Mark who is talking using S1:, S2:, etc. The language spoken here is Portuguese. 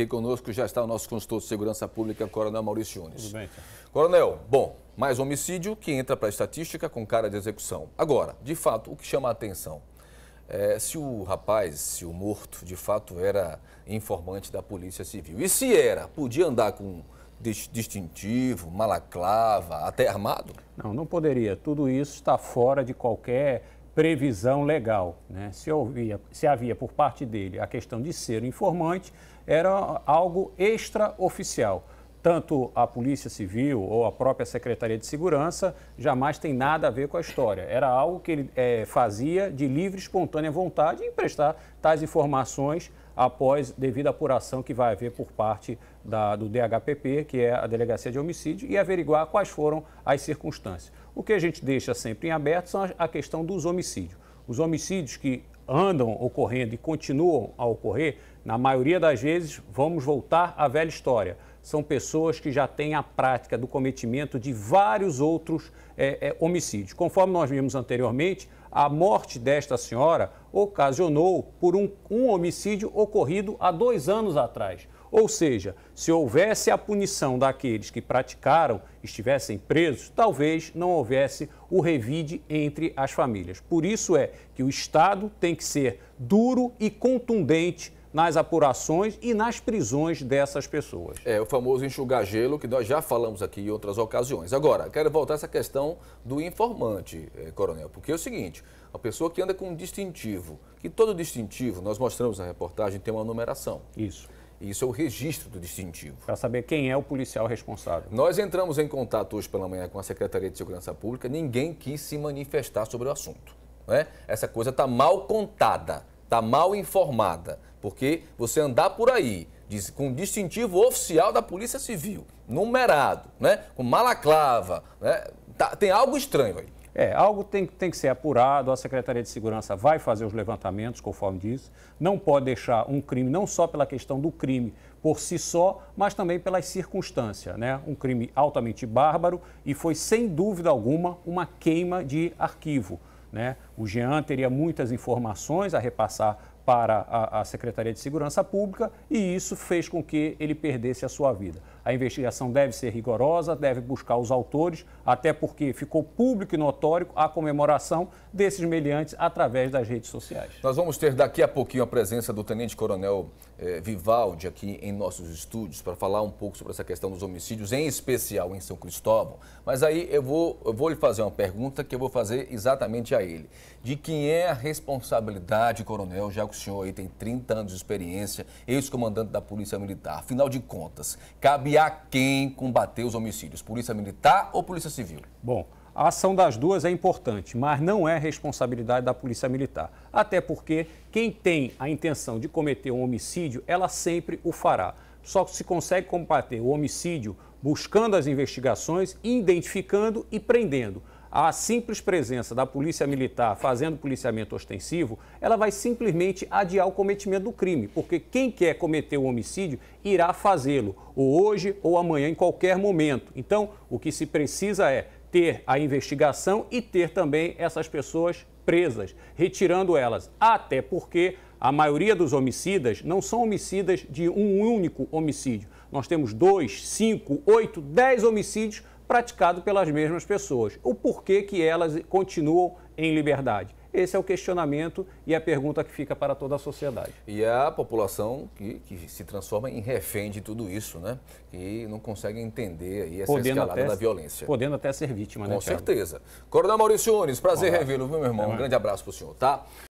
S1: Aqui conosco já está o nosso consultor de segurança pública, Coronel Maurício Nunes.
S2: Tudo bem,
S1: Coronel, bom, mais homicídio que entra para a estatística com cara de execução. Agora, de fato, o que chama a atenção é se o rapaz, se o morto, de fato era informante da Polícia Civil. E se era, podia andar com distintivo, malaclava, até armado?
S2: Não, não poderia. Tudo isso está fora de qualquer previsão legal. Né? Se, havia, se havia por parte dele a questão de ser informante, era algo extraoficial. Tanto a Polícia Civil ou a própria Secretaria de Segurança jamais tem nada a ver com a história. Era algo que ele é, fazia de livre espontânea vontade em prestar tais informações após devida apuração que vai haver por parte da, do DHPP, que é a Delegacia de Homicídio, e averiguar quais foram as circunstâncias. O que a gente deixa sempre em aberto são a, a questão dos homicídios. Os homicídios que andam ocorrendo e continuam a ocorrer, na maioria das vezes, vamos voltar à velha história. São pessoas que já têm a prática do cometimento de vários outros é, é, homicídios. Conforme nós vimos anteriormente, a morte desta senhora ocasionou por um, um homicídio ocorrido há dois anos atrás. Ou seja, se houvesse a punição daqueles que praticaram, estivessem presos, talvez não houvesse o revide entre as famílias. Por isso é que o Estado tem que ser duro e contundente nas apurações e nas prisões dessas pessoas.
S1: É o famoso enxugar gelo que nós já falamos aqui em outras ocasiões. Agora, quero voltar a essa questão do informante, eh, coronel, porque é o seguinte, a pessoa que anda com um distintivo, que todo distintivo, nós mostramos na reportagem, tem uma numeração.
S2: Isso.
S1: Isso é o registro do distintivo.
S2: Para saber quem é o policial responsável.
S1: Nós entramos em contato hoje pela manhã com a Secretaria de Segurança Pública, ninguém quis se manifestar sobre o assunto. Né? Essa coisa está mal contada, está mal informada, porque você andar por aí com distintivo oficial da Polícia Civil, numerado, né? com malaclava, né? Tá, tem algo estranho aí.
S2: É, algo tem, tem que ser apurado, a Secretaria de Segurança vai fazer os levantamentos conforme diz. Não pode deixar um crime, não só pela questão do crime por si só, mas também pelas circunstâncias. Né? Um crime altamente bárbaro e foi, sem dúvida alguma, uma queima de arquivo. Né? O Jean teria muitas informações a repassar para a, a, Secretaria de Segurança Pública e isso fez com que ele perdesse a sua vida. A investigação deve ser rigorosa, deve buscar os autores, até porque ficou público e notório a comemoração desses meliantes através das redes sociais.
S1: Nós vamos ter daqui a pouquinho a presença do Tenente Coronel eh, Vivaldi aqui em nossos estúdios para falar um pouco sobre essa questão dos homicídios, em especial em São Cristóvão. Mas aí eu vou, eu vou lhe fazer uma pergunta que eu vou fazer exatamente a ele. De quem é a responsabilidade, Coronel, senhor aí tem 30 anos de experiência, ex-comandante da Polícia Militar. Afinal de contas, cabe a quem combater os homicídios? Polícia Militar ou Polícia Civil?
S2: Bom, a ação das duas é importante, mas não é responsabilidade da Polícia Militar. Até porque quem tem a intenção de cometer um homicídio, ela sempre o fará. Só se consegue combater o homicídio buscando as investigações, identificando e prendendo a simples presença da polícia militar fazendo policiamento ostensivo, ela vai simplesmente adiar o cometimento do crime, porque quem quer cometer o homicídio irá fazê-lo, ou hoje ou amanhã, em qualquer momento. Então, o que se precisa é ter a investigação e ter também essas pessoas presas, retirando elas, até porque a maioria dos homicidas não são homicidas de um único homicídio. Nós temos dois, cinco, oito, dez homicídios praticado pelas mesmas pessoas. O porquê que elas continuam em liberdade? Esse é o questionamento e a pergunta que fica para toda a sociedade.
S1: E a população que, que se transforma em refém de tudo isso, né? E não consegue entender aí essa podendo escalada até, da violência.
S2: Podendo até ser vítima,
S1: Com
S2: né?
S1: Com certeza. Coronel Maurício Nunes, prazer revê-lo, meu irmão? Um grande abraço para o senhor, tá?